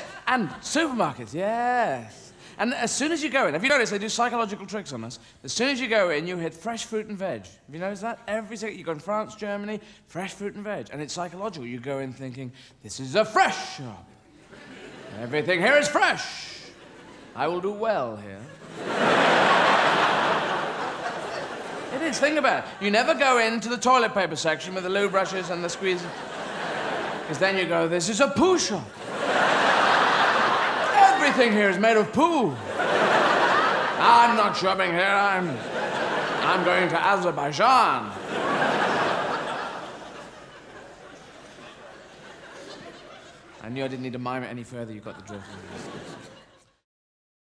yes. And supermarkets, yes. And as soon as you go in, have you noticed they do psychological tricks on us? As soon as you go in, you hit fresh fruit and veg. Have you noticed that? Every second, you go in France, Germany, fresh fruit and veg. And it's psychological. You go in thinking, this is a fresh shop. Everything here is fresh. I will do well here. it is, think about it. You never go into the toilet paper section with the loo brushes and the squeeze. Because then you go, this is a poo shop. Everything here is made of poo. I'm not shopping here, I'm. I'm going to Azerbaijan. I knew I didn't need to mime it any further. You got the drift.